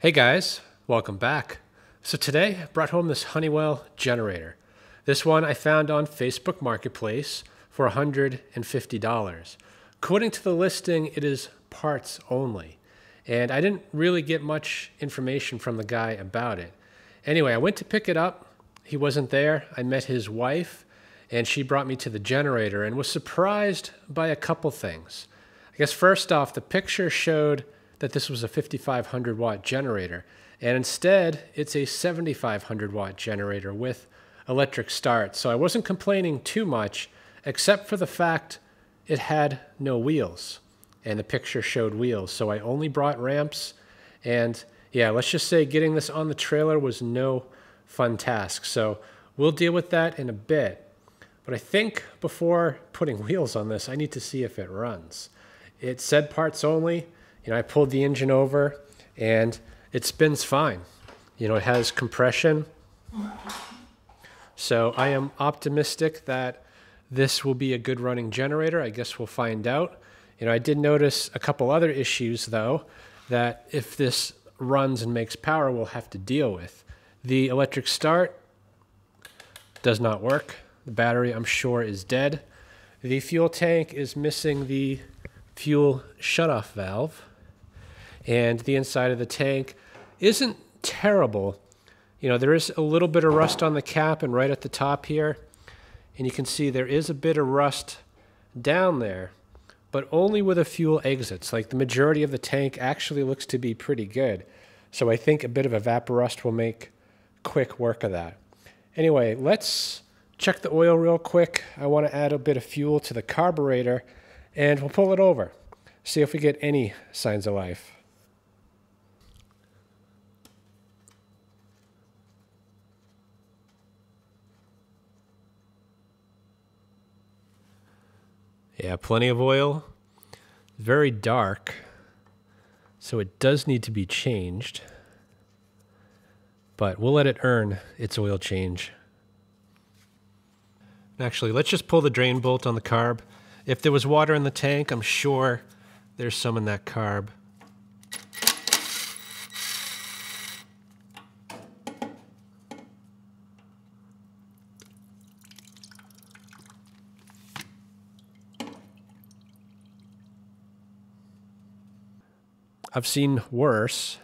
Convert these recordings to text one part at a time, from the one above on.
Hey guys, welcome back. So today I brought home this Honeywell generator. This one I found on Facebook Marketplace for $150. According to the listing, it is parts only. And I didn't really get much information from the guy about it. Anyway, I went to pick it up. He wasn't there. I met his wife, and she brought me to the generator and was surprised by a couple things. I guess first off, the picture showed that this was a 5500 watt generator, and instead it's a 7500 watt generator with electric start. So I wasn't complaining too much, except for the fact it had no wheels, and the picture showed wheels. So I only brought ramps, and yeah, let's just say getting this on the trailer was no fun task. So we'll deal with that in a bit. But I think before putting wheels on this, I need to see if it runs. It said parts only. You know, I pulled the engine over and it spins fine. You know, it has compression. So I am optimistic that this will be a good running generator. I guess we'll find out. You know, I did notice a couple other issues though that if this runs and makes power, we'll have to deal with. The electric start does not work. The battery, I'm sure, is dead. The fuel tank is missing the fuel shutoff valve. And the inside of the tank isn't terrible. You know, there is a little bit of rust on the cap and right at the top here. And you can see there is a bit of rust down there, but only with a fuel exits. Like the majority of the tank actually looks to be pretty good. So I think a bit of evaporust will make quick work of that. Anyway, let's check the oil real quick. I want to add a bit of fuel to the carburetor and we'll pull it over. See if we get any signs of life. Yeah, plenty of oil. Very dark. So it does need to be changed. But we'll let it earn its oil change. Actually, let's just pull the drain bolt on the carb. If there was water in the tank, I'm sure there's some in that carb. I've seen worse.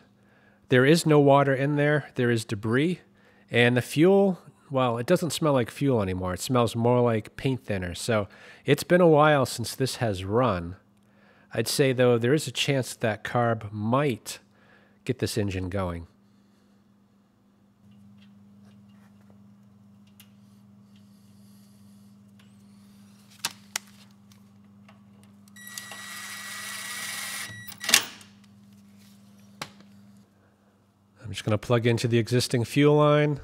There is no water in there, there is debris, and the fuel, well, it doesn't smell like fuel anymore. It smells more like paint thinner. So it's been a while since this has run. I'd say, though, there is a chance that carb might get this engine going. I'm just going to plug into the existing fuel line.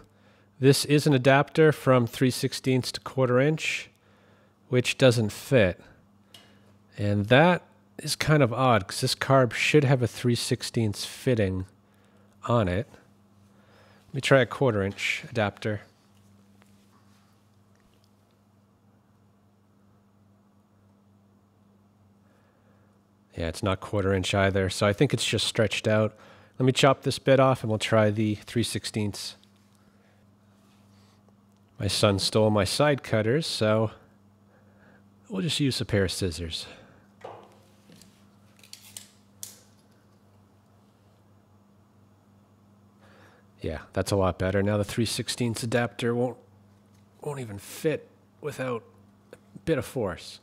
This is an adapter from 3 16 to quarter inch, which doesn't fit. And that is kind of odd because this carb should have a 3 16 fitting on it. Let me try a quarter inch adapter. Yeah, it's not quarter inch either, so I think it's just stretched out. Let me chop this bit off and we'll try the 3 16ths. My son stole my side cutters, so we'll just use a pair of scissors. Yeah, that's a lot better. Now the 3 16ths adapter won't, won't even fit without a bit of force.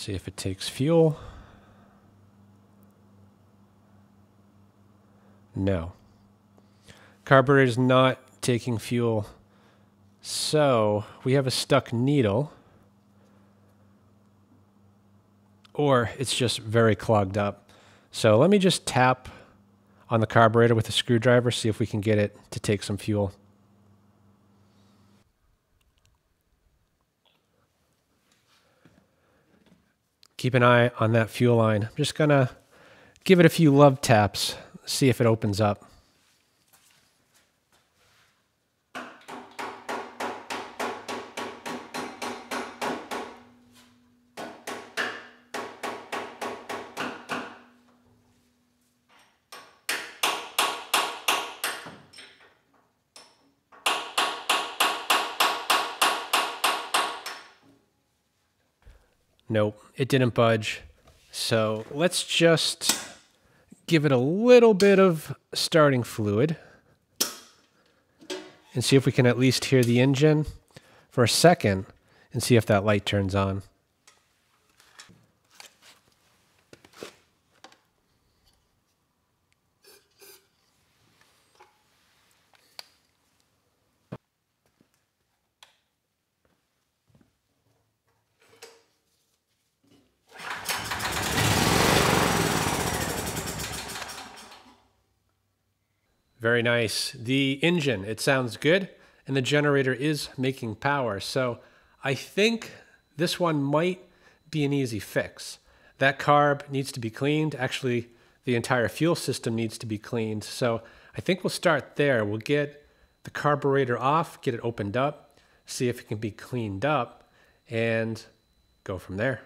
Let's see if it takes fuel. No. Carburetor is not taking fuel. So we have a stuck needle. Or it's just very clogged up. So let me just tap on the carburetor with a screwdriver, see if we can get it to take some fuel. Keep an eye on that fuel line. I'm just to give it a few love taps, see if it opens up. Nope, it didn't budge. So let's just give it a little bit of starting fluid and see if we can at least hear the engine for a second and see if that light turns on. Very nice. The engine, it sounds good, and the generator is making power. So I think this one might be an easy fix. That carb needs to be cleaned. Actually, the entire fuel system needs to be cleaned. So I think we'll start there. We'll get the carburetor off, get it opened up, see if it can be cleaned up, and go from there.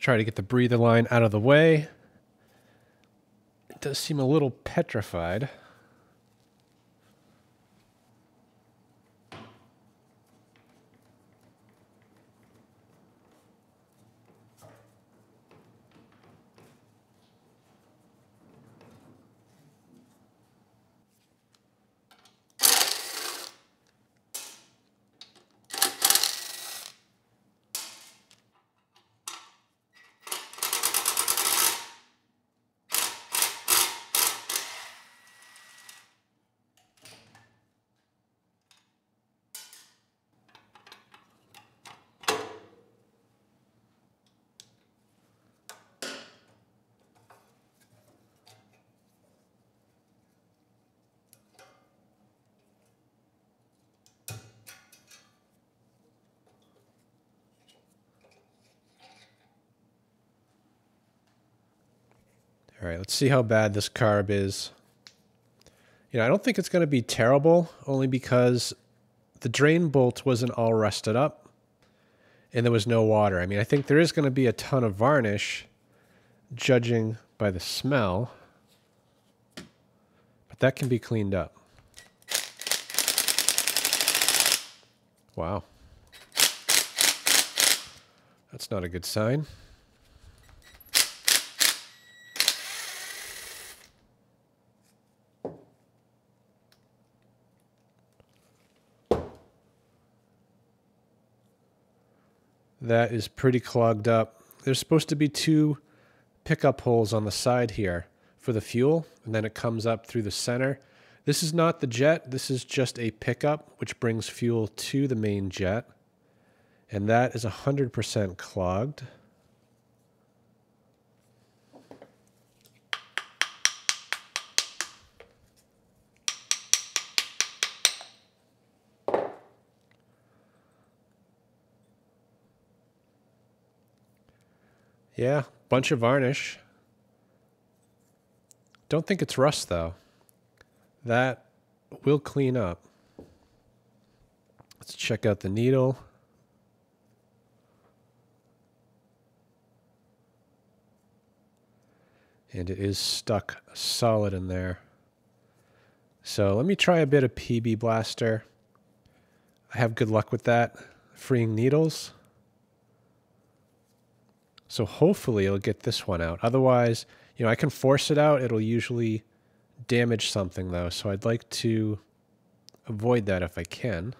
Try to get the breather line out of the way. It does seem a little petrified. All right, let's see how bad this carb is. You know, I don't think it's going to be terrible, only because the drain bolt wasn't all rusted up and there was no water. I mean, I think there is going to be a ton of varnish, judging by the smell, but that can be cleaned up. Wow. That's not a good sign. That is pretty clogged up. There's supposed to be two pickup holes on the side here for the fuel, and then it comes up through the center. This is not the jet, this is just a pickup which brings fuel to the main jet, and that is 100% clogged. Yeah, bunch of varnish. Don't think it's rust though. That will clean up. Let's check out the needle. And it is stuck solid in there. So let me try a bit of PB Blaster. I have good luck with that, freeing needles. So hopefully it'll get this one out. Otherwise, you know, I can force it out. It'll usually damage something though. So I'd like to avoid that if I can.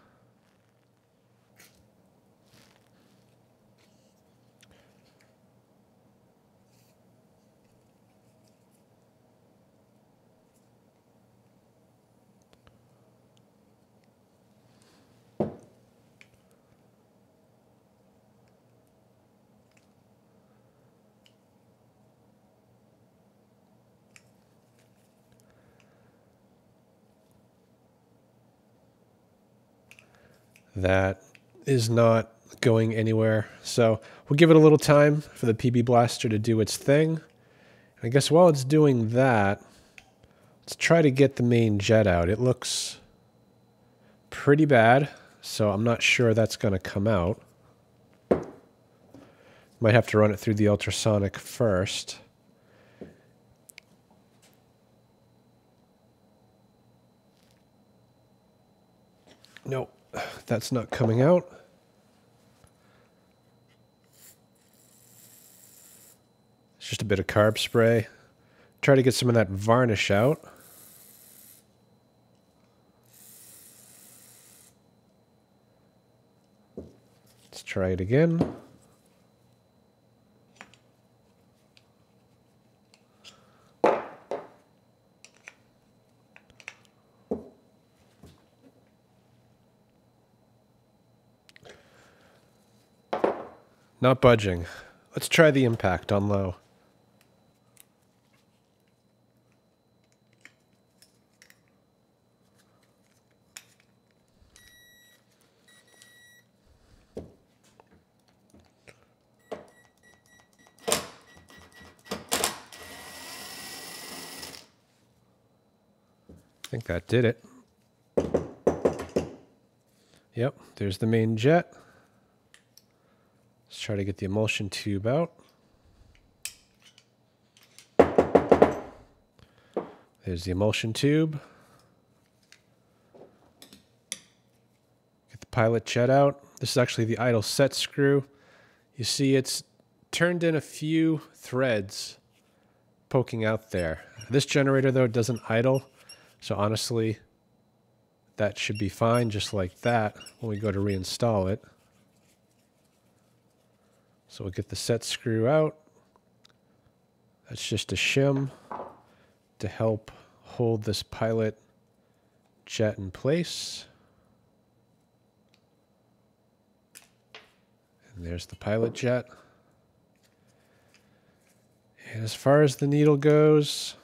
That is not going anywhere. So we'll give it a little time for the PB Blaster to do its thing. I guess while it's doing that, let's try to get the main jet out. It looks pretty bad, so I'm not sure that's going to come out. Might have to run it through the ultrasonic first. Nope that's not coming out. It's just a bit of carb spray. Try to get some of that varnish out. Let's try it again. Not budging. Let's try the impact on low. I think that did it. Yep, there's the main jet. Let's try to get the emulsion tube out. There's the emulsion tube. Get the pilot jet out. This is actually the idle set screw. You see it's turned in a few threads poking out there. This generator though doesn't idle. So honestly, that should be fine just like that when we go to reinstall it. So we'll get the set screw out. That's just a shim to help hold this pilot jet in place. And there's the pilot jet. And as far as the needle goes,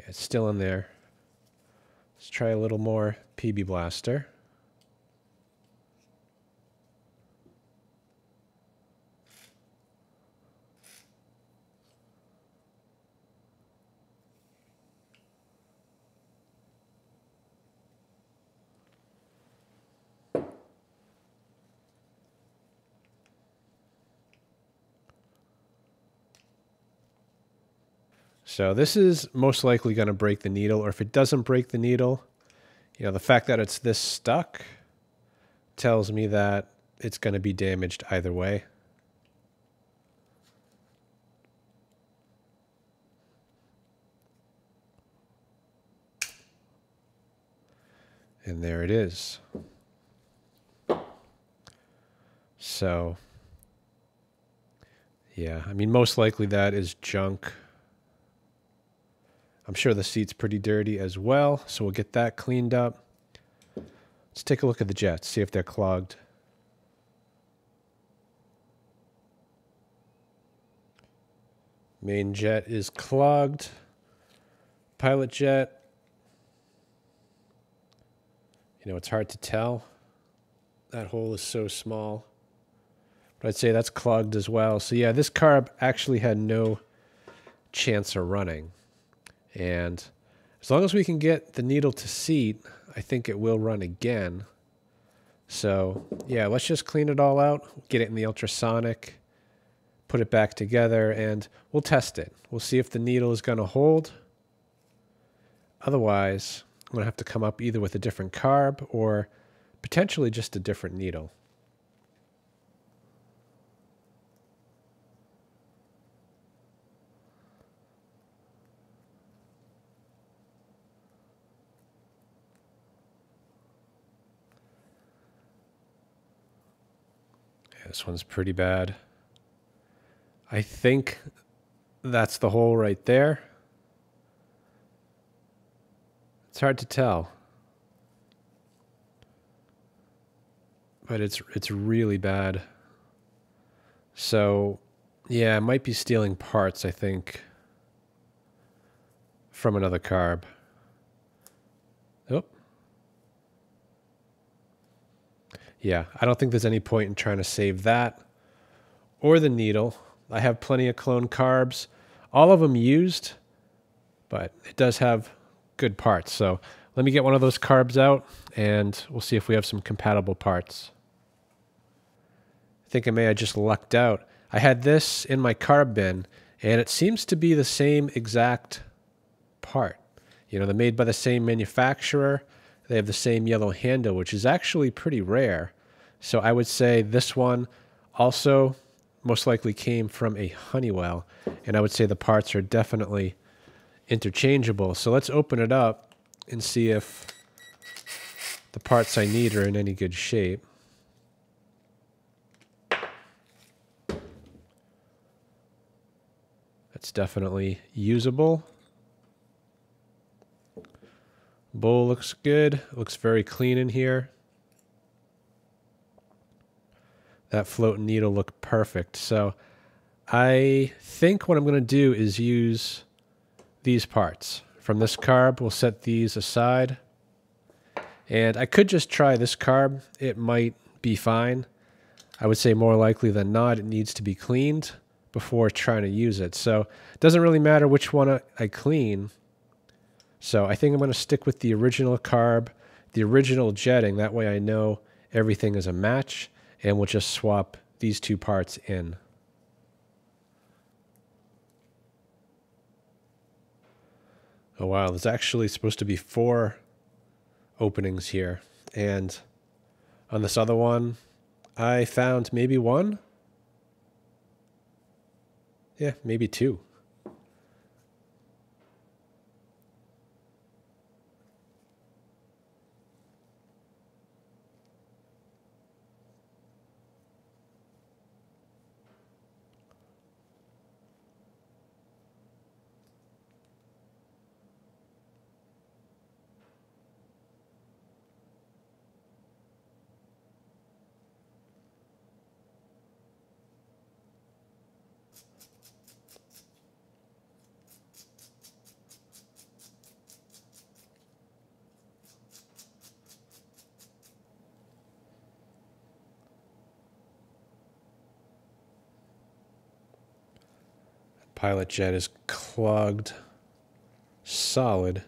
yeah, it's still in there. Let's try a little more PB Blaster. So this is most likely going to break the needle, or if it doesn't break the needle, you know, the fact that it's this stuck tells me that it's going to be damaged either way. And there it is. So, yeah, I mean, most likely that is junk. I'm sure the seat's pretty dirty as well, so we'll get that cleaned up. Let's take a look at the jets, see if they're clogged. Main jet is clogged. Pilot jet. You know, it's hard to tell. That hole is so small. But I'd say that's clogged as well. So yeah, this carb actually had no chance of running. And as long as we can get the needle to seat, I think it will run again. So yeah, let's just clean it all out, get it in the ultrasonic, put it back together and we'll test it. We'll see if the needle is going to hold. Otherwise, I'm going to have to come up either with a different carb or potentially just a different needle. This one's pretty bad. I think that's the hole right there. It's hard to tell. But it's it's really bad. So, yeah, I might be stealing parts, I think, from another carb. Oh. Yeah, I don't think there's any point in trying to save that or the needle. I have plenty of clone carbs, all of them used, but it does have good parts. So let me get one of those carbs out and we'll see if we have some compatible parts. I think I may have just lucked out. I had this in my carb bin and it seems to be the same exact part. You know, they're made by the same manufacturer. They have the same yellow handle, which is actually pretty rare. So I would say this one also most likely came from a Honeywell. And I would say the parts are definitely interchangeable. So let's open it up and see if the parts I need are in any good shape. That's definitely usable. Bowl looks good. Looks very clean in here that floating needle looked perfect. So I think what I'm going to do is use these parts. From this carb, we'll set these aside. And I could just try this carb. It might be fine. I would say more likely than not, it needs to be cleaned before trying to use it. So it doesn't really matter which one I clean. So I think I'm going to stick with the original carb, the original jetting. That way I know everything is a match and we'll just swap these two parts in. Oh wow, there's actually supposed to be four openings here. And on this other one, I found maybe one. Yeah, maybe two. Pilot jet is clogged solid.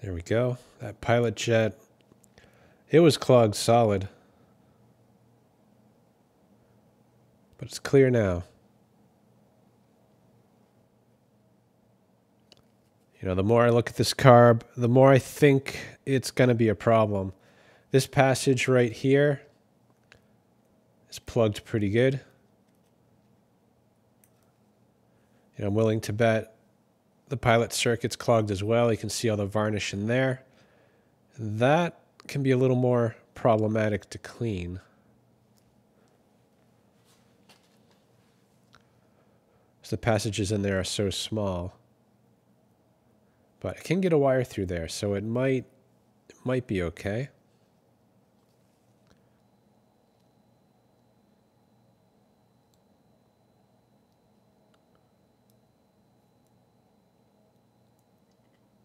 There we go. That pilot jet, it was clogged solid. But it's clear now. You know, the more I look at this carb, the more I think it's going to be a problem. This passage right here is plugged pretty good. You know, I'm willing to bet the pilot circuit's clogged as well. You can see all the varnish in there. That can be a little more problematic to clean. The passages in there are so small. But I can get a wire through there, so it might it might be okay.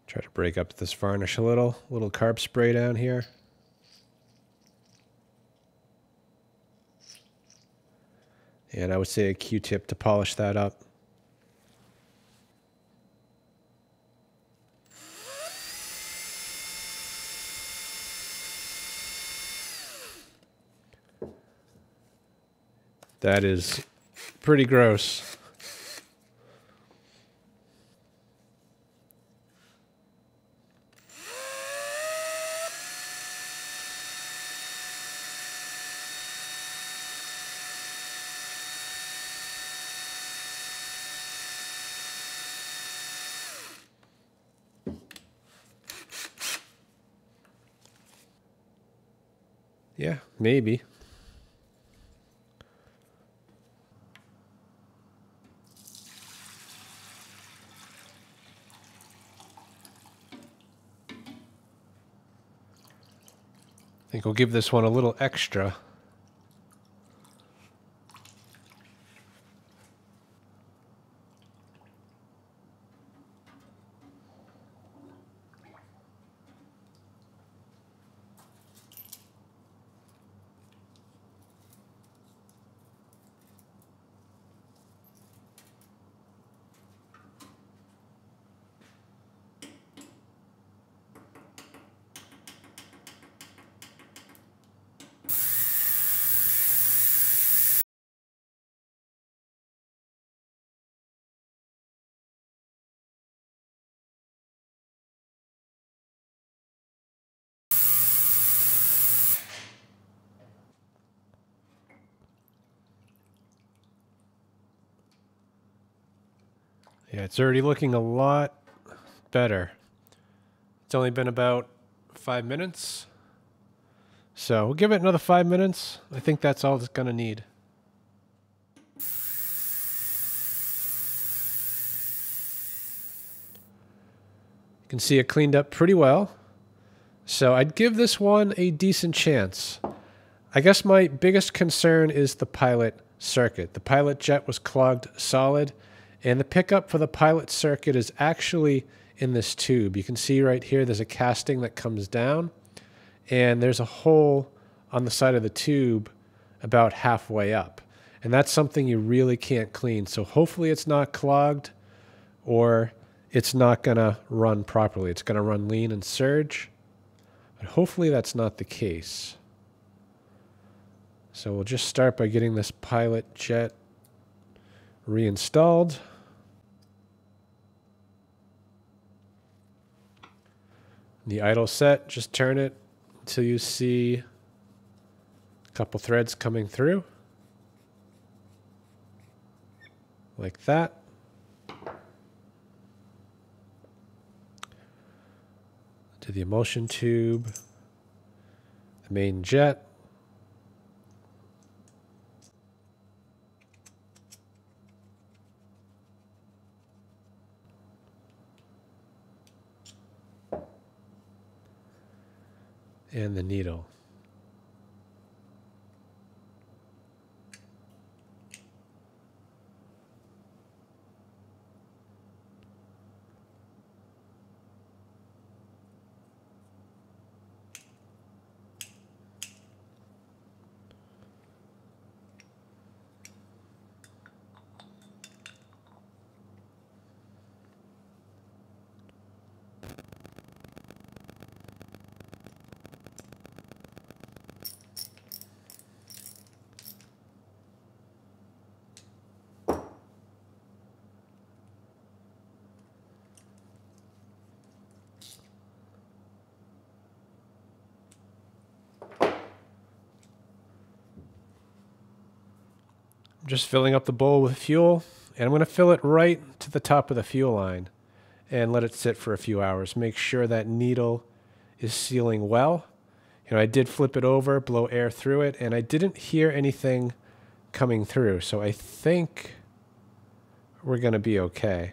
Try to break up this varnish a little. Little carb spray down here. And I would say a Q-tip to polish that up. That is pretty gross. Yeah, maybe. Think we'll give this one a little extra. Yeah, it's already looking a lot better. It's only been about five minutes. So we'll give it another five minutes. I think that's all it's going to need. You can see it cleaned up pretty well. So I'd give this one a decent chance. I guess my biggest concern is the pilot circuit. The pilot jet was clogged solid. And the pickup for the pilot circuit is actually in this tube. You can see right here there's a casting that comes down and there's a hole on the side of the tube about halfway up. And that's something you really can't clean. So hopefully it's not clogged or it's not going to run properly. It's going to run lean and surge. But hopefully that's not the case. So we'll just start by getting this pilot jet reinstalled. The idle set, just turn it until you see a couple threads coming through. Like that. To the emulsion tube, the main jet. And the needle. Just filling up the bowl with fuel, and I'm going to fill it right to the top of the fuel line and let it sit for a few hours. Make sure that needle is sealing well. You know, I did flip it over, blow air through it, and I didn't hear anything coming through. So I think we're going to be okay.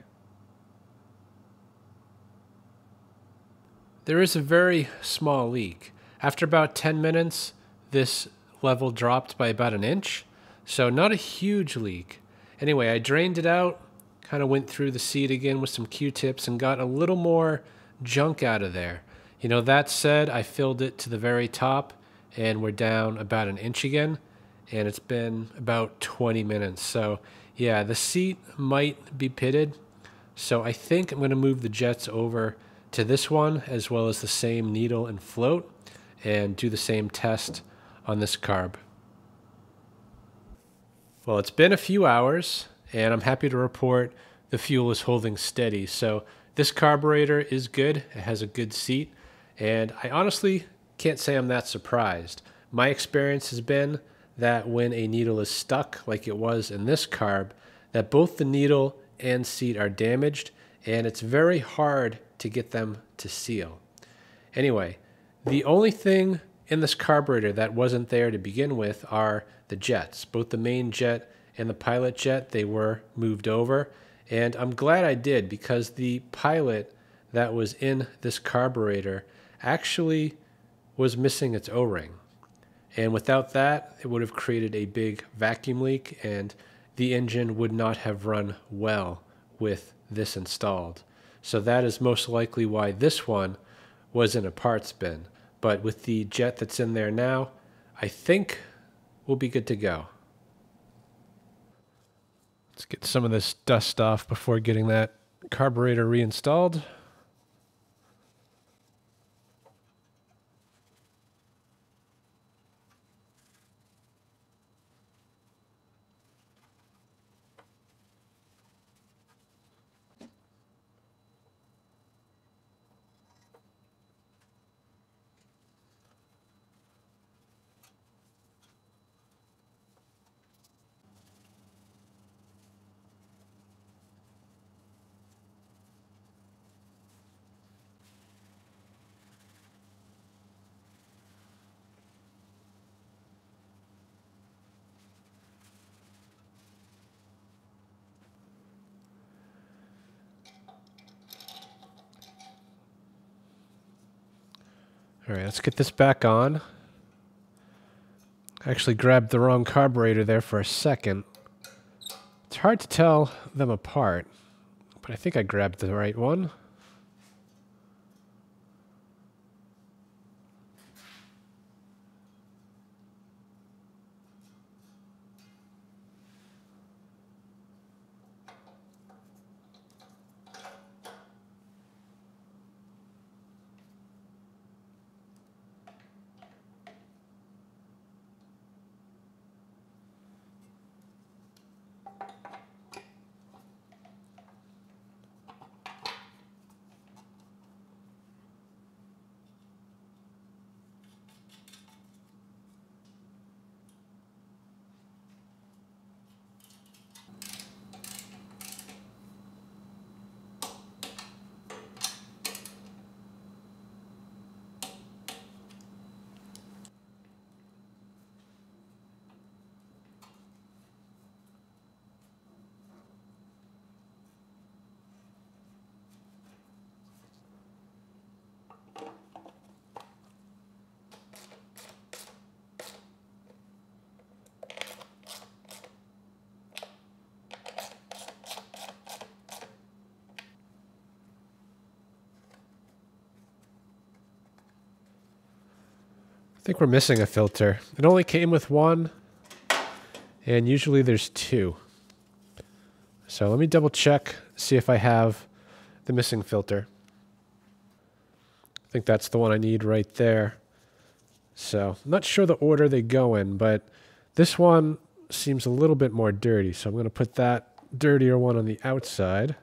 There is a very small leak. After about 10 minutes, this level dropped by about an inch. So not a huge leak. Anyway, I drained it out, kind of went through the seat again with some Q-tips and got a little more junk out of there. You know, that said, I filled it to the very top and we're down about an inch again. and it's been about 20 minutes. So yeah, the seat might be pitted. So I think I'm going to move the jets over to this one as well as the same needle and float and do the same test on this carb. Well, it's been a few hours and I'm happy to report the fuel is holding steady. So this carburetor is good. It has a good seat and I honestly can't say I'm that surprised. My experience has been that when a needle is stuck like it was in this carb, that both the needle and seat are damaged and it's very hard to get them to seal. Anyway, the only thing in this carburetor that wasn't there to begin with are the jets. Both the main jet and the pilot jet, they were moved over. And I'm glad I did because the pilot that was in this carburetor actually was missing its O-ring. And without that, it would have created a big vacuum leak and the engine would not have run well with this installed. So that is most likely why this one was in a parts bin. But with the jet that's in there now, I think we'll be good to go. Let's get some of this dust off before getting that carburetor reinstalled. All right, let's get this back on. I actually grabbed the wrong carburetor there for a second. It's hard to tell them apart, but I think I grabbed the right one. Think we're missing a filter. It only came with one, and usually there's two. So let me double check, see if I have the missing filter. I think that's the one I need right there. So I'm not sure the order they go in, but this one seems a little bit more dirty. So I'm going to put that dirtier one on the outside.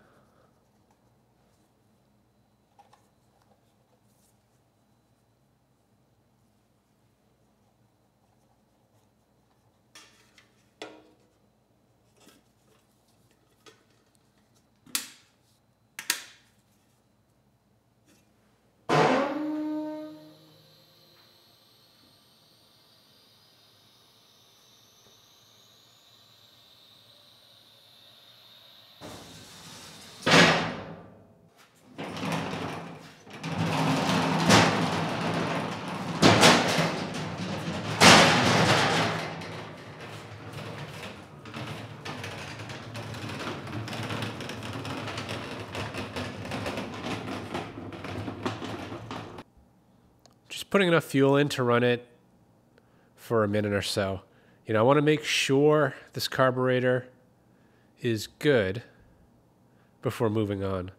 Putting enough fuel in to run it for a minute or so. You know, I want to make sure this carburetor is good before moving on.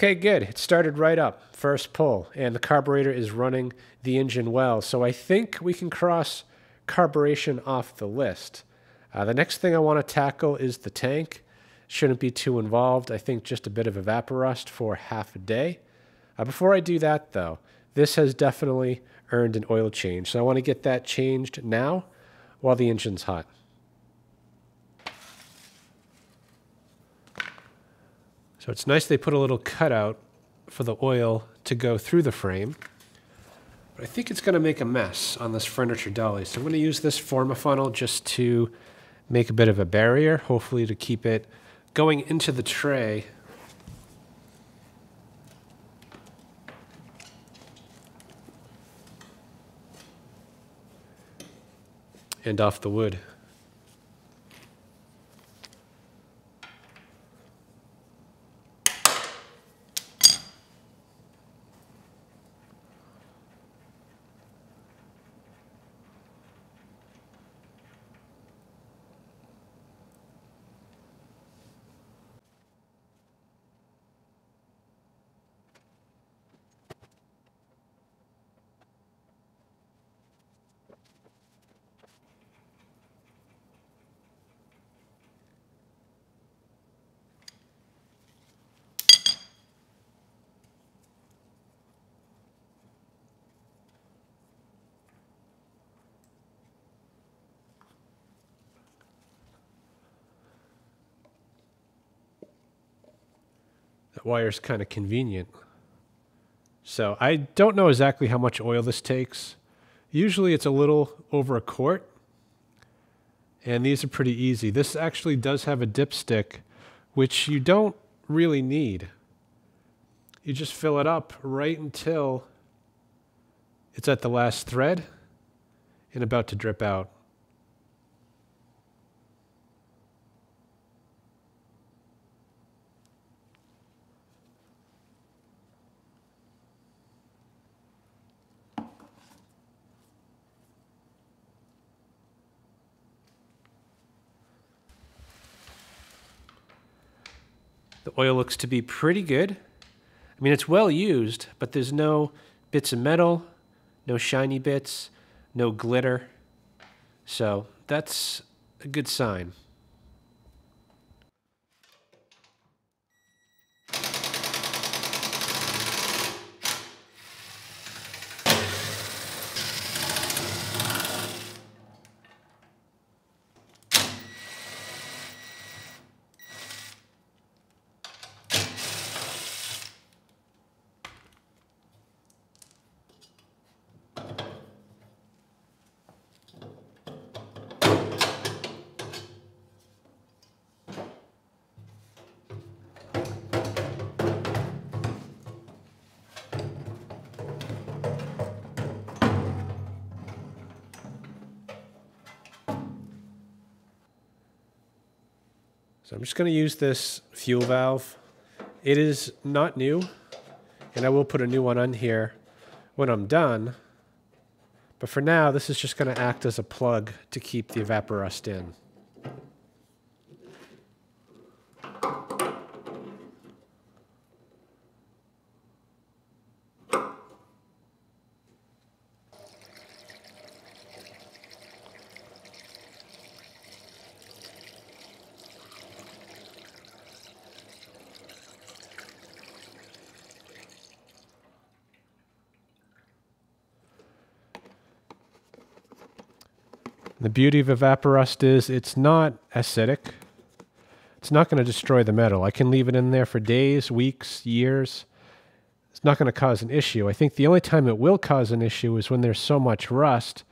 Okay, good. It started right up, first pull, and the carburetor is running the engine well. So I think we can cross carburation off the list. Uh, the next thing I want to tackle is the tank. Shouldn't be too involved. I think just a bit of evaporust for half a day. Uh, before I do that, though, this has definitely earned an oil change. So I want to get that changed now while the engine's hot. So it's nice they put a little cutout for the oil to go through the frame. But I think it's going to make a mess on this furniture dolly. So I'm going to use this Form A Funnel just to make a bit of a barrier, hopefully to keep it going into the tray and off the wood. That wire's kind of convenient. So I don't know exactly how much oil this takes. Usually it's a little over a quart. And these are pretty easy. This actually does have a dipstick, which you don't really need. You just fill it up right until it's at the last thread and about to drip out. The oil looks to be pretty good. I mean, it's well used, but there's no bits of metal, no shiny bits, no glitter. So that's a good sign. Going to use this fuel valve. It is not new, and I will put a new one on here when I'm done. But for now, this is just going to act as a plug to keep the evaporust in. Beauty of Evaporust is it's not acidic. It's not going to destroy the metal. I can leave it in there for days, weeks, years. It's not going to cause an issue. I think the only time it will cause an issue is when there's so much rust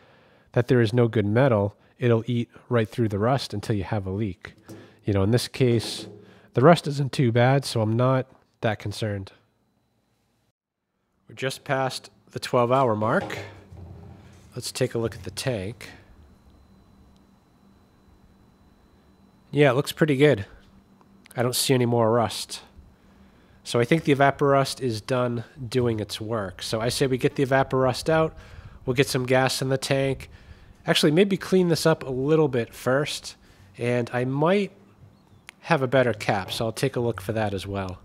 that there is no good metal. It'll eat right through the rust until you have a leak. You know, in this case, the rust isn't too bad, so I'm not that concerned. We're just past the 12 hour mark. Let's take a look at the tank. Yeah, it looks pretty good. I don't see any more rust. So I think the Evaporust is done doing its work. So I say we get the Evaporust out, we'll get some gas in the tank. Actually, maybe clean this up a little bit first, and I might have a better cap, so I'll take a look for that as well.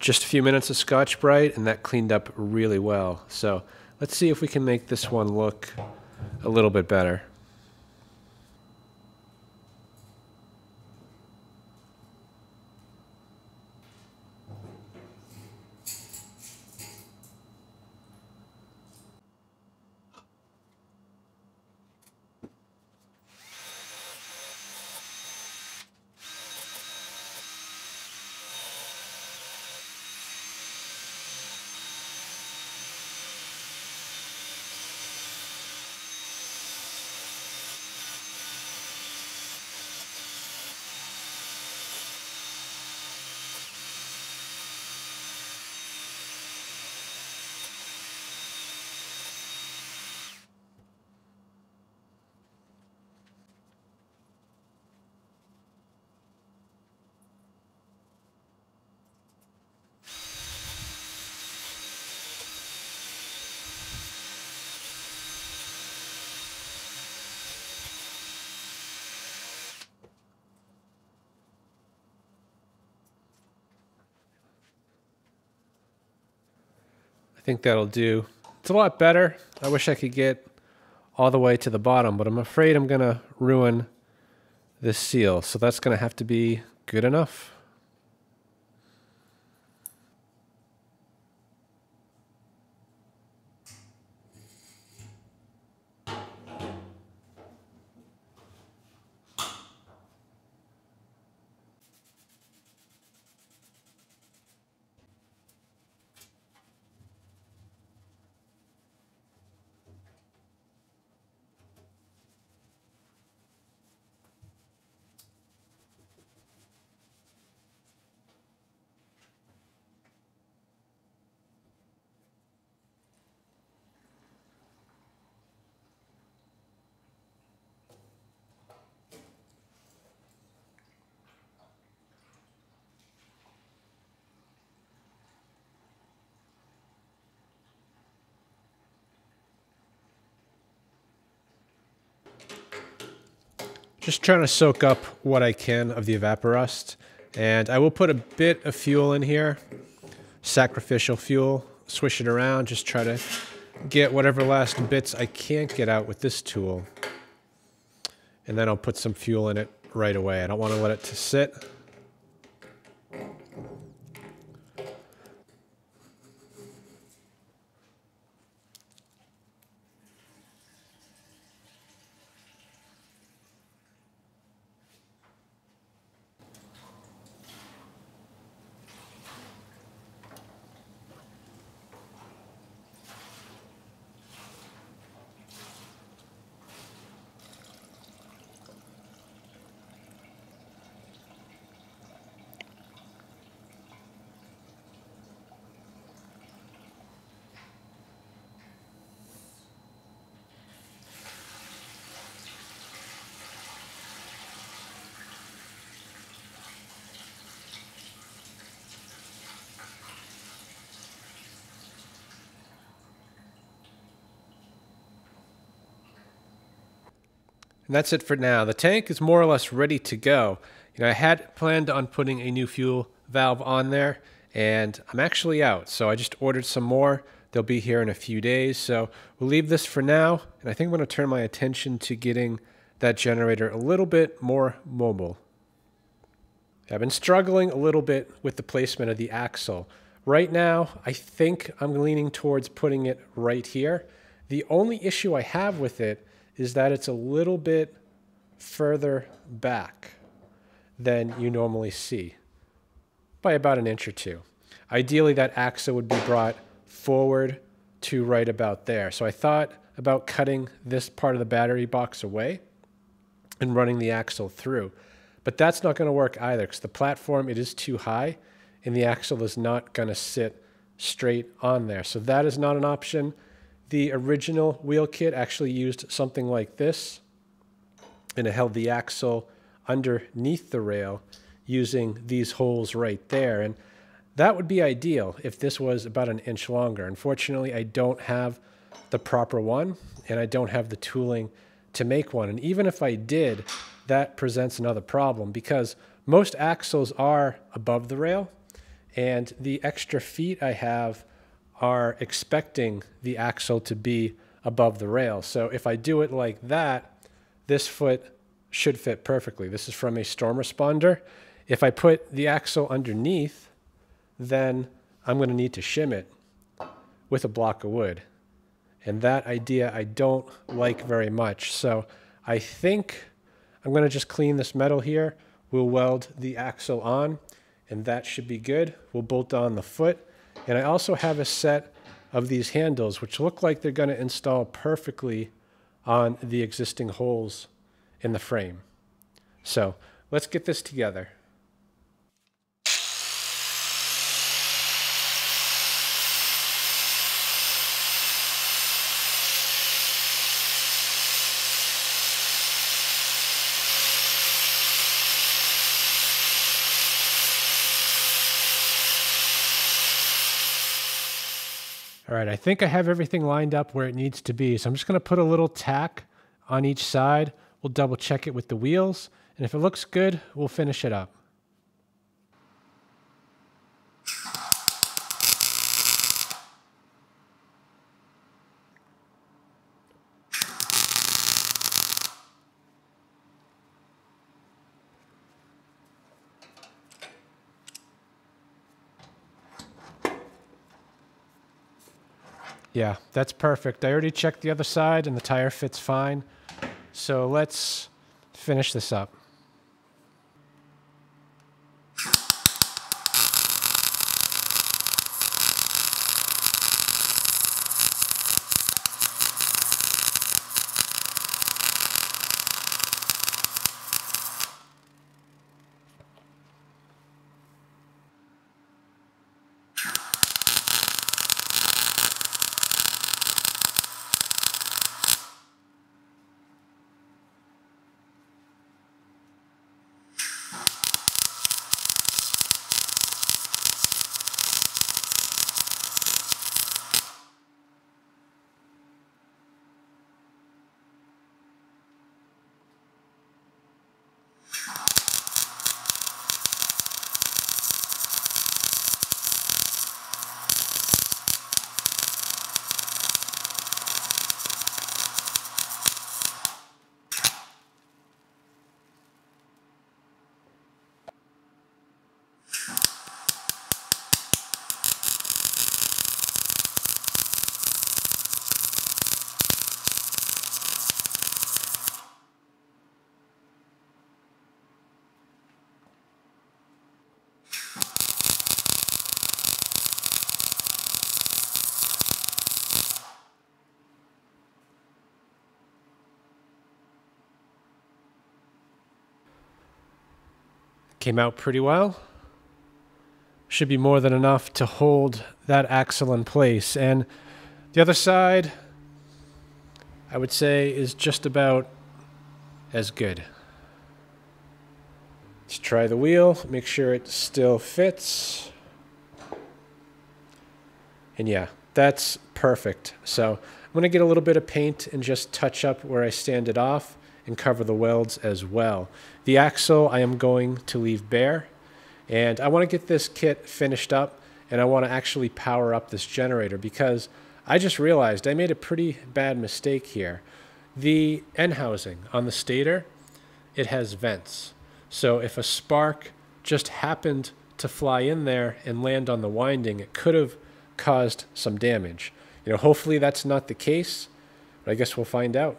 Just a few minutes of Scotch-Brite and that cleaned up really well. So let's see if we can make this one look a little bit better. I think that'll do. It's a lot better. I wish I could get all the way to the bottom, but I'm afraid I'm going to ruin this seal. So that's going to have to be good enough. Just trying to soak up what I can of the Evaporust. And I will put a bit of fuel in here, sacrificial fuel, swish it around, just try to get whatever last bits I can't get out with this tool. And then I'll put some fuel in it right away. I don't want to let it to sit. And that's it for now. The tank is more or less ready to go. You know, I had planned on putting a new fuel valve on there, and I'm actually out. So I just ordered some more. They'll be here in a few days. So we'll leave this for now. And I think I'm going to turn my attention to getting that generator a little bit more mobile. I've been struggling a little bit with the placement of the axle. Right now, I think I'm leaning towards putting it right here. The only issue I have with it is that it's a little bit further back than you normally see by about an inch or two. Ideally, that axle would be brought forward to right about there. So I thought about cutting this part of the battery box away and running the axle through. But that's not going to work either because the platform, it is too high and the axle is not going to sit straight on there. So that is not an option. The original wheel kit actually used something like this and it held the axle underneath the rail using these holes right there. And that would be ideal if this was about an inch longer. Unfortunately, I don't have the proper one and I don't have the tooling to make one. And even if I did, that presents another problem because most axles are above the rail and the extra feet I have are expecting the axle to be above the rail. So if I do it like that, this foot should fit perfectly. This is from a storm responder. If I put the axle underneath, then I'm going to need to shim it with a block of wood. And that idea I don't like very much. So I think I'm going to just clean this metal here. We'll weld the axle on and that should be good. We'll bolt on the foot. And I also have a set of these handles which look like they're going to install perfectly on the existing holes in the frame. So let's get this together. All right, I think I have everything lined up where it needs to be. So I'm just going to put a little tack on each side. We'll double check it with the wheels. And if it looks good, we'll finish it up. Yeah, that's perfect. I already checked the other side and the tire fits fine. So let's finish this up. Came out pretty well. Should be more than enough to hold that axle in place. And the other side, I would say, is just about as good. Let's try the wheel, make sure it still fits. And yeah, that's perfect. So I'm going to get a little bit of paint and just touch up where I stand it off. And cover the welds as well. The axle I am going to leave bare and I want to get this kit finished up and I want to actually power up this generator because I just realized I made a pretty bad mistake here. The end housing on the stator, it has vents. So if a spark just happened to fly in there and land on the winding, it could have caused some damage. You know, hopefully that's not the case, but I guess we'll find out.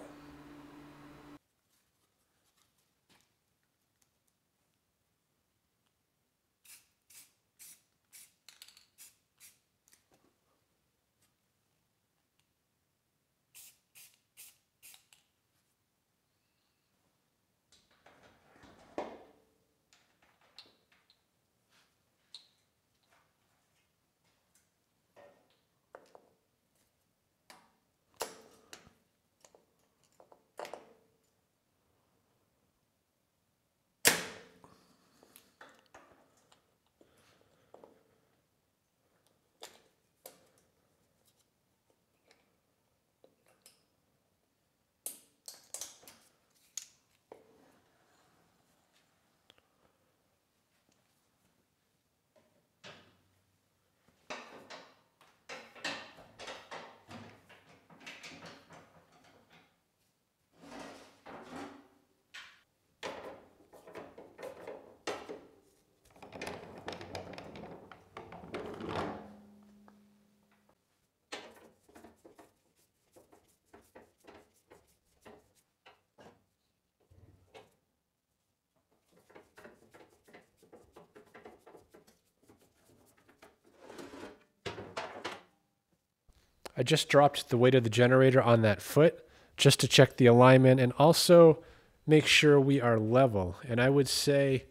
I just dropped the weight of the generator on that foot just to check the alignment and also make sure we are level. And I would say,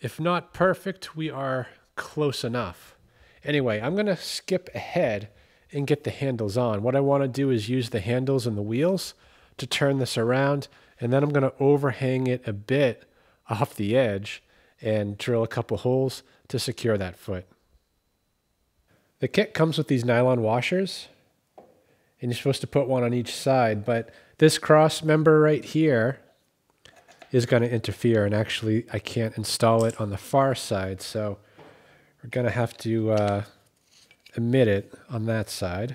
if not perfect, we are close enough. Anyway, I'm going to skip ahead and get the handles on. What I want to do is use the handles and the wheels to turn this around, and then I'm going to overhang it a bit off the edge and drill a couple holes to secure that foot. The kit comes with these nylon washers, and you're supposed to put one on each side, but this cross member right here is going to interfere, and actually I can't install it on the far side, so we're going to have to uh, emit it on that side.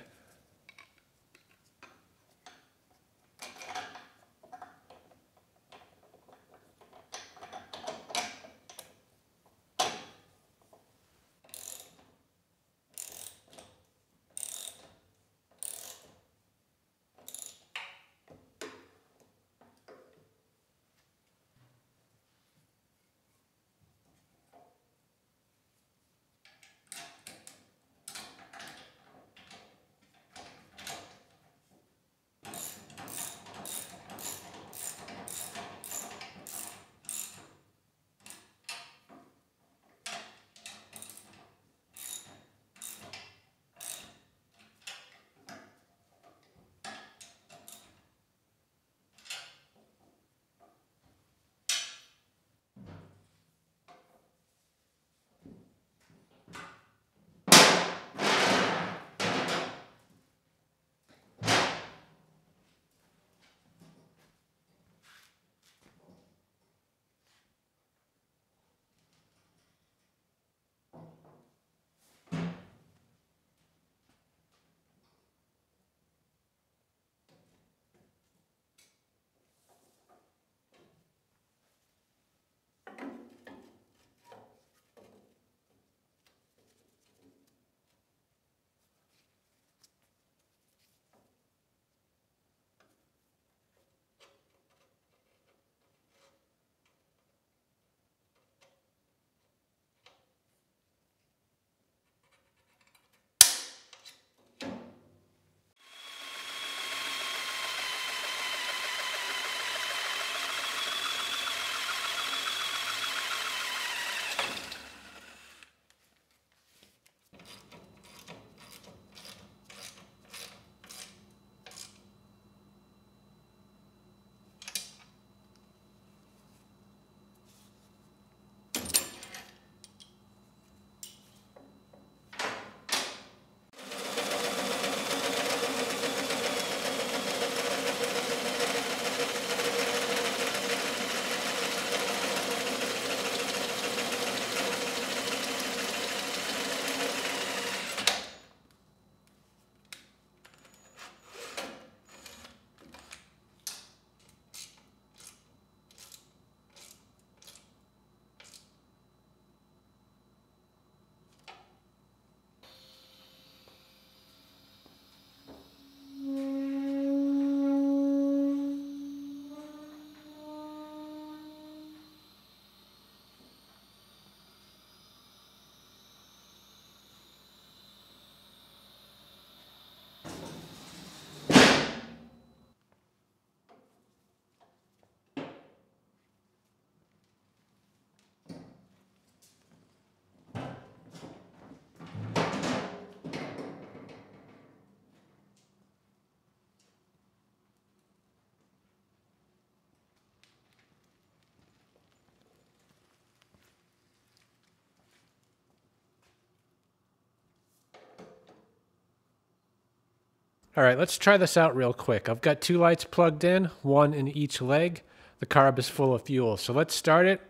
All right, let's try this out real quick. I've got two lights plugged in, one in each leg. The carb is full of fuel. So let's start it,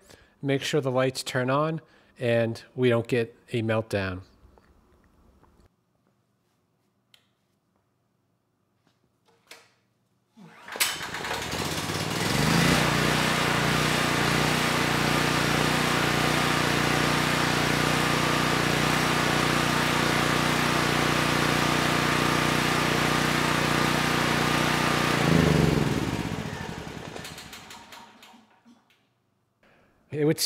make sure the lights turn on, and we don't get a meltdown.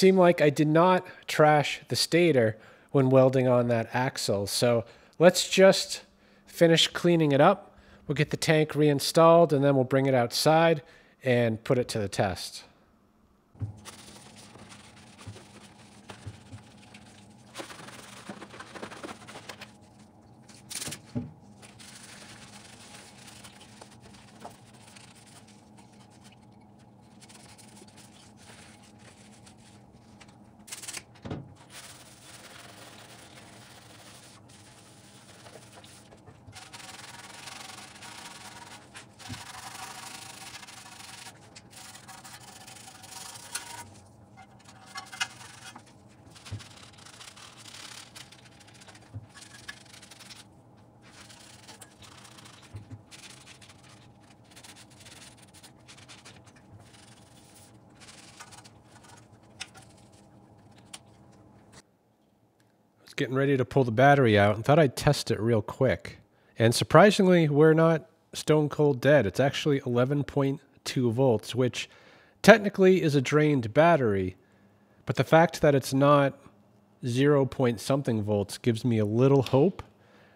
It would seem like I did not trash the stator when welding on that axle. So let's just finish cleaning it up. We'll get the tank reinstalled and then we'll bring it outside and put it to the test. Getting ready to pull the battery out and thought I'd test it real quick. And surprisingly, we're not stone cold dead. It's actually 11.2 volts, which technically is a drained battery. But the fact that it's not 0 point something volts gives me a little hope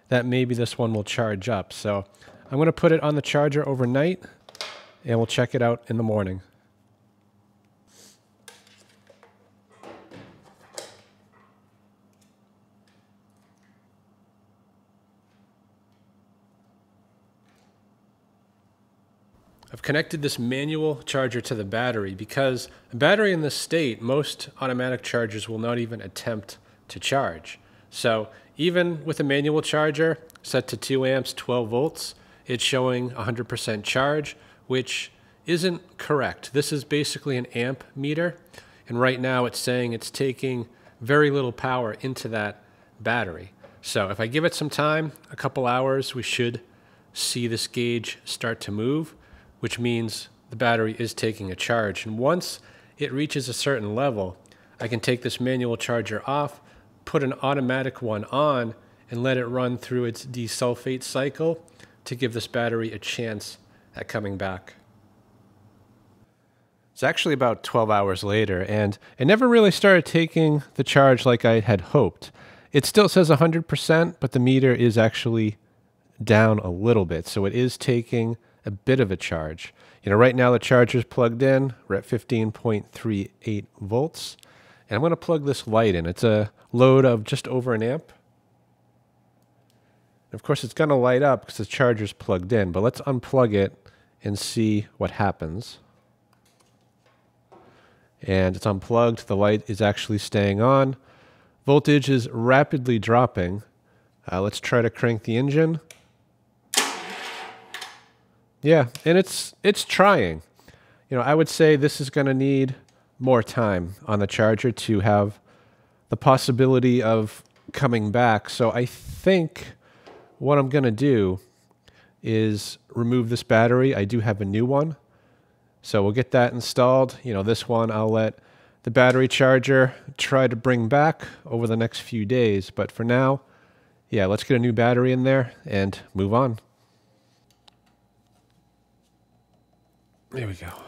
that maybe this one will charge up. So I'm going to put it on the charger overnight and we'll check it out in the morning. Connected this manual charger to the battery because a battery in this state, most automatic chargers will not even attempt to charge. So even with a manual charger set to 2 amps, 12 volts, it's showing 100% charge, which isn't correct. This is basically an amp meter, and right now it's saying it's taking very little power into that battery. So if I give it some time, a couple hours, we should see this gauge start to move which means the battery is taking a charge. And once it reaches a certain level, I can take this manual charger off, put an automatic one on, and let it run through its desulfate cycle to give this battery a chance at coming back. It's actually about 12 hours later, and it never really started taking the charge like I had hoped. It still says 100%, but the meter is actually down a little bit, so it is taking a bit of a charge. You know, right now the charger's plugged in. We're at 15.38 volts. And I'm going to plug this light in. It's a load of just over an amp. Of course, it's going to light up because the charger's plugged in. But let's unplug it and see what happens. And it's unplugged. The light is actually staying on. Voltage is rapidly dropping. Uh, let's try to crank the engine. Yeah, and it's it's trying. You know, I would say this is going to need more time on the charger to have the possibility of coming back. So I think what I'm going to do is remove this battery. I do have a new one. So we'll get that installed. You know, this one I'll let the battery charger try to bring back over the next few days. But for now, yeah, let's get a new battery in there and move on. There we go.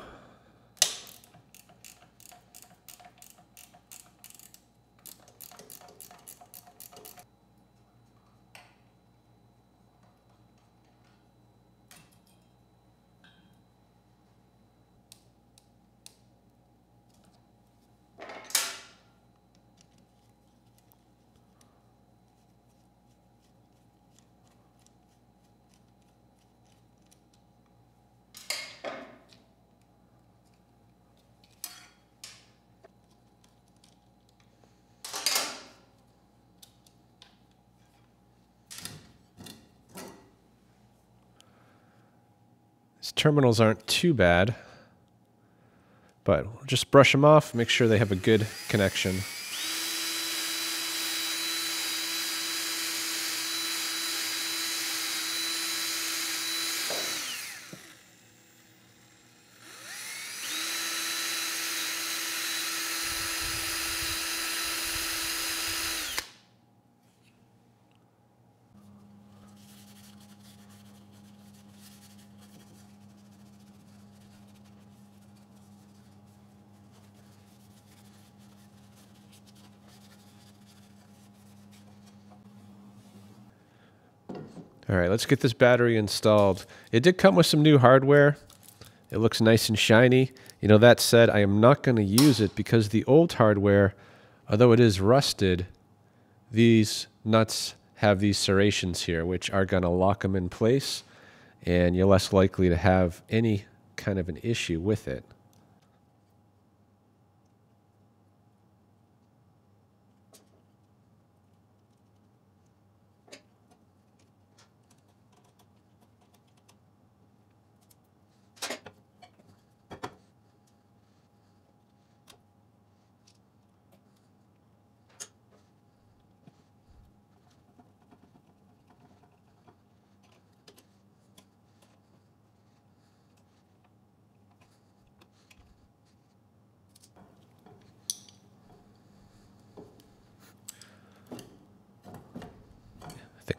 Terminals aren't too bad, but just brush them off, make sure they have a good connection. Let's get this battery installed. It did come with some new hardware. It looks nice and shiny. You know, that said, I am not going to use it because the old hardware, although it is rusted, these nuts have these serrations here, which are going to lock them in place, and you're less likely to have any kind of an issue with it.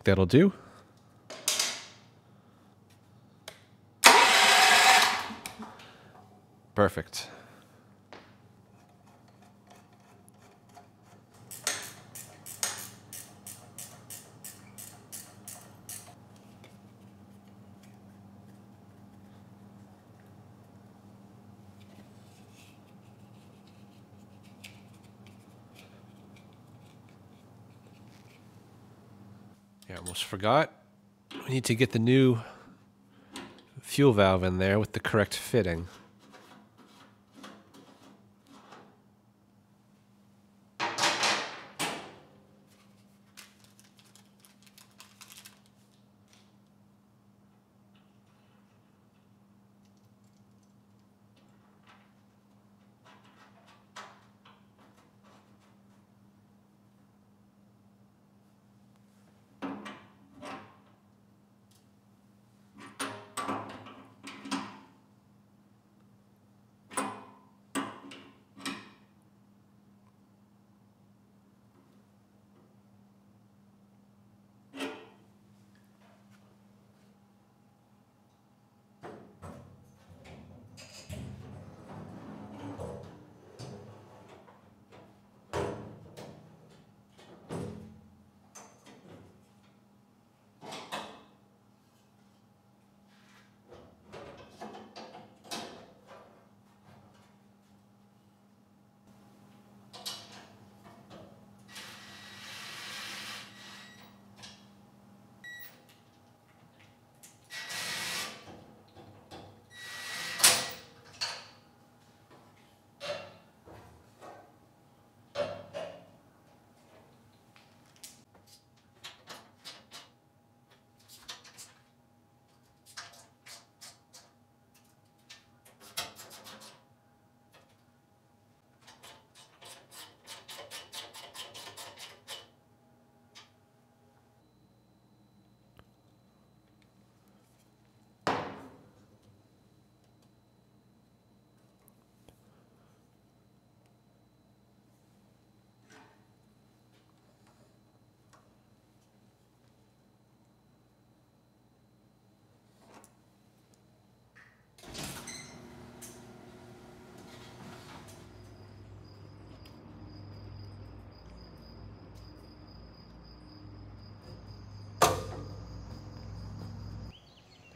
That'll do. Perfect. Yeah, almost forgot. We need to get the new fuel valve in there with the correct fitting.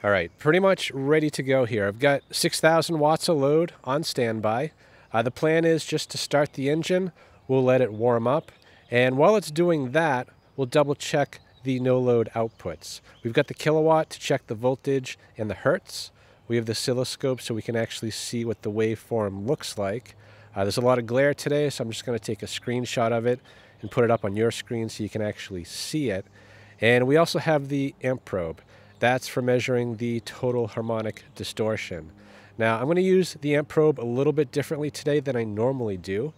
All right, pretty much ready to go here. I've got 6,000 watts of load on standby. Uh, the plan is just to start the engine. We'll let it warm up. And while it's doing that, we'll double check the no load outputs. We've got the Kill A Watt to check the voltage and the hertz. We have the oscilloscope so we can actually see what the waveform looks like. Uh, there's a lot of glare today, so I'm just going to take a screenshot of it and put it up on your screen so you can actually see it. And we also have the Amprobe. That's for measuring the total harmonic distortion. Now I'm going to use the Amprobe a little bit differently today than I normally do.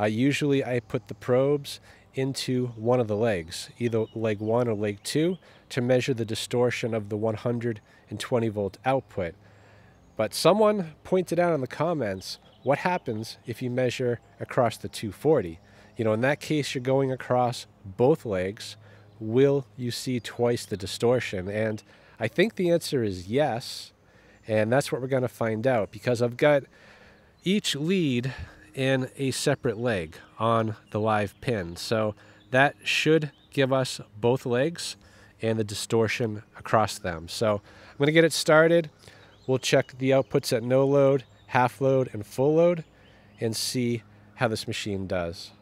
Uh, usually I put the probes into one of the legs, either leg one or leg two, to measure the distortion of the 120 volt output. But someone pointed out in the comments, what happens if you measure across the 240? You know, in that case, you're going across both legs. Will you see twice the distortion? And I think the answer is yes. And that's what we're going to find out because I've got each lead in a separate leg on the live pin. So that should give us both legs and the distortion across them. So I'm going to get it started. We'll check the outputs at no load, half load, and full load and see how this machine does.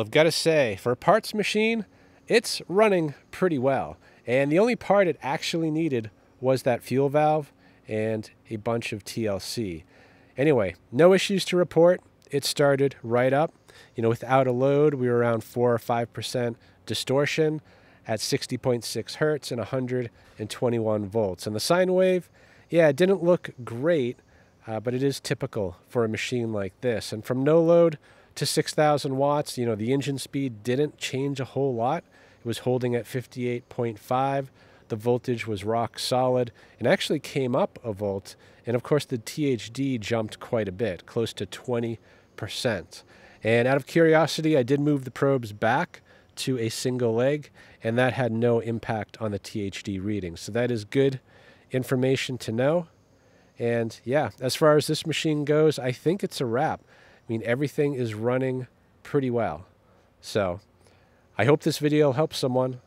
Well, I've got to say, for a parts machine, it's running pretty well. And the only part it actually needed was that fuel valve and a bunch of TLC. Anyway, no issues to report. It started right up. You know, without a load, we were around 4 or 5% distortion at 60.6 hertz and 121 volts. And the sine wave, yeah, it didn't look great, uh, but it is typical for a machine like this. And from no load, to 6,000 watts. You know, the engine speed didn't change a whole lot. It was holding at 58.5. The voltage was rock solid and actually came up a volt. And of course, the THD jumped quite a bit, close to 20%. And out of curiosity, I did move the probes back to a single leg, and that had no impact on the THD reading. So that is good information to know. And yeah, as far as this machine goes, I think it's a wrap. I mean, everything is running pretty well. So I hope this video helps someone.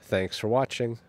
Thanks for watching.